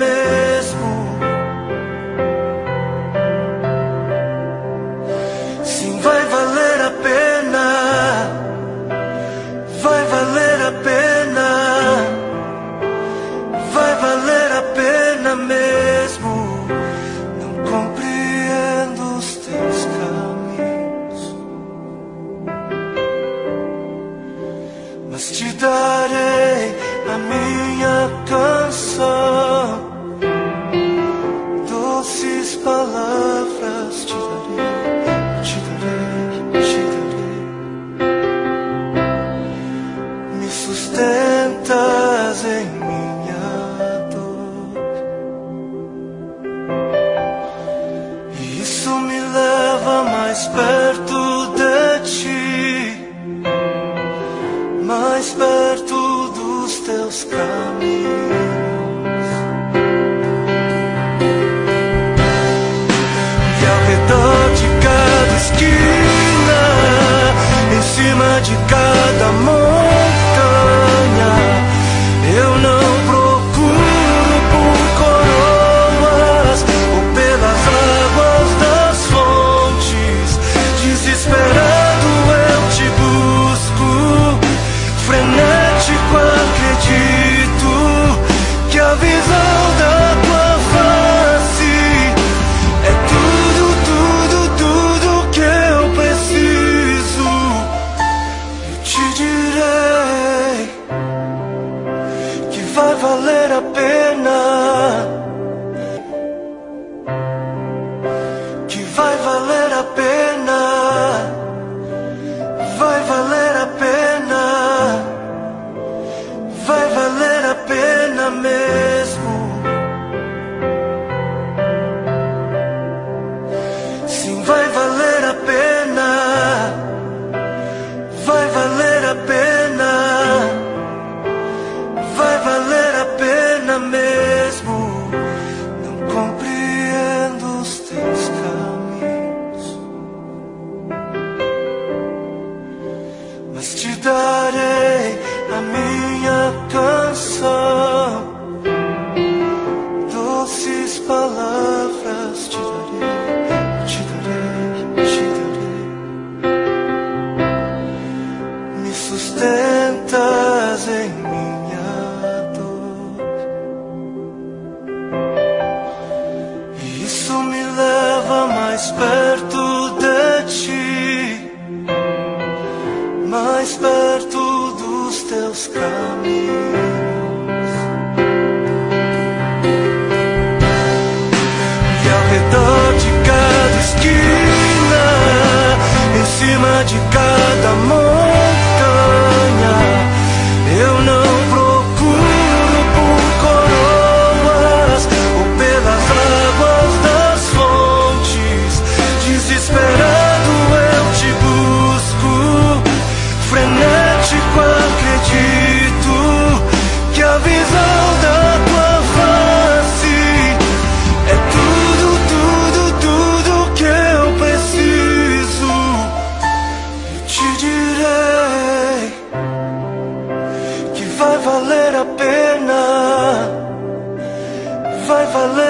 mesmo. Sim, vai valer a pena. Vai valer a pena. Vai valer a pena mesmo. Não compreendo os teus caminhos, mas te darei a minha canção. esquina, em cima de cada montanha. Eu não procuro por coroas ou pelas águas das fontes. Desesperado eu te busco, frenético acredito que a visão. valer a pena. Que vai valer a pena. Vai valer a pena. Vai valer a pena mesmo. mais perto de ti, mais perto dos teus caminhos. E ao redor de cada esquina, em cima de cada mão. never live.